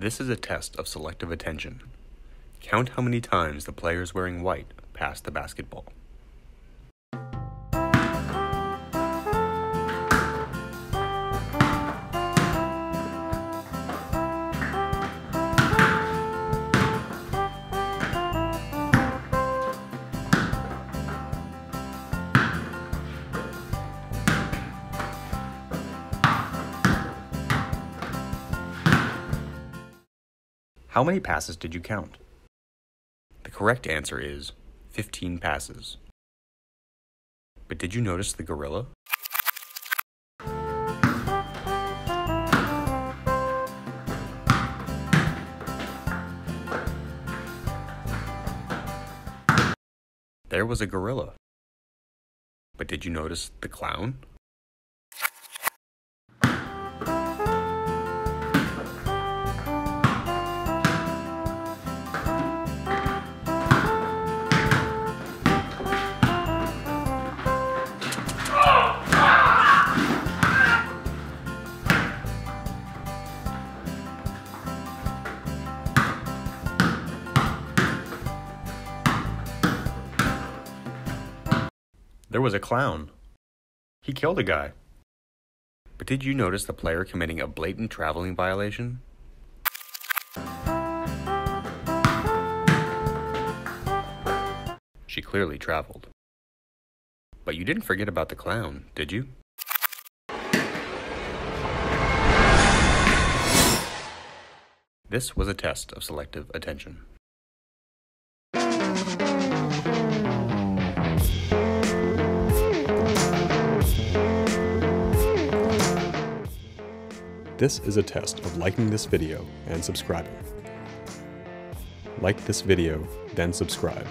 This is a test of selective attention. Count how many times the players wearing white pass the basketball. How many passes did you count? The correct answer is 15 passes. But did you notice the gorilla? There was a gorilla. But did you notice the clown? There was a clown. He killed a guy. But did you notice the player committing a blatant traveling violation? She clearly traveled. But you didn't forget about the clown, did you? This was a test of selective attention. This is a test of liking this video and subscribing. Like this video, then subscribe.